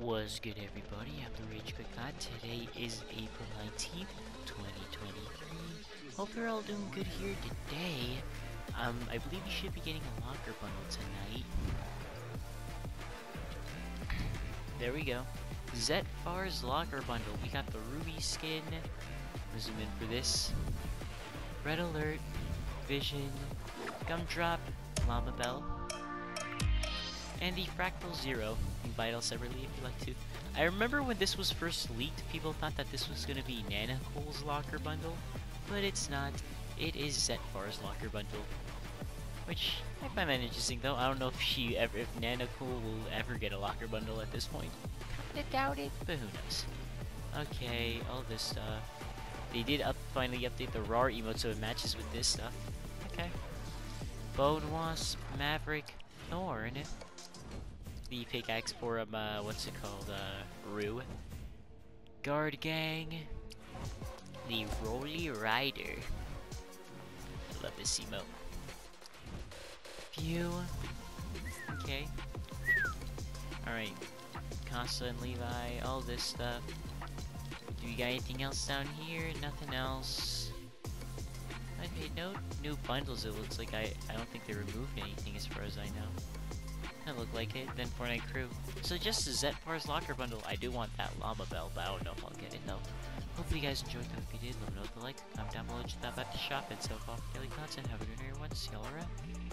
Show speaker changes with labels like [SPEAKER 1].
[SPEAKER 1] Was good everybody, I'm the Rage Quit God. Today is April 19th, 2023. Hope you're all doing good here today. Um, I believe you should be getting a locker bundle tonight. There we go. Zetfar's locker bundle. We got the ruby skin. Zoom in for this. Red alert, vision, gumdrop, llama bell, and the fractal zero. You can buy it all separately if you like to. I remember when this was first leaked, people thought that this was gonna be Nanacool's locker bundle, but it's not. It is Zetfar's locker bundle. Which I find that interesting though. I don't know if she ever if Nanacool will ever get a locker bundle at this point. I doubt it, but who knows. Okay, all this stuff. They did up finally update the RAR emote so it matches with this stuff. Okay. Bone Wasp, Maverick, Thorn. The pickaxe for um, uh, what's it called? Uh, Rue. Guard Gang. The Rolly Rider. I love this emote. View. Okay. Alright. Costa and Levi, all this stuff. Do we got anything else down here? Nothing else. Okay, no new bundles it looks like. I, I don't think they removed anything as far as I know. That look like it. Then Fortnite Crew. So just the Zetfar's Locker bundle. I do want that Llama Bell, but I don't know if I'll get it though. Hopefully you guys enjoyed it. If you did, let me know with the like, comment down below, check out the shop, and so far daily content. Have a good night everyone. See y'all around.